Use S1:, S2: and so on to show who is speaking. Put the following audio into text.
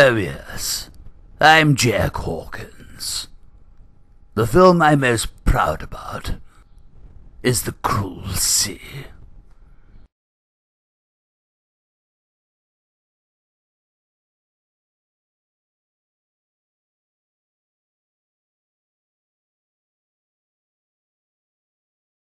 S1: Oh, yes. I'm Jack Hawkins. The film I'm most proud about is The Cruel Sea.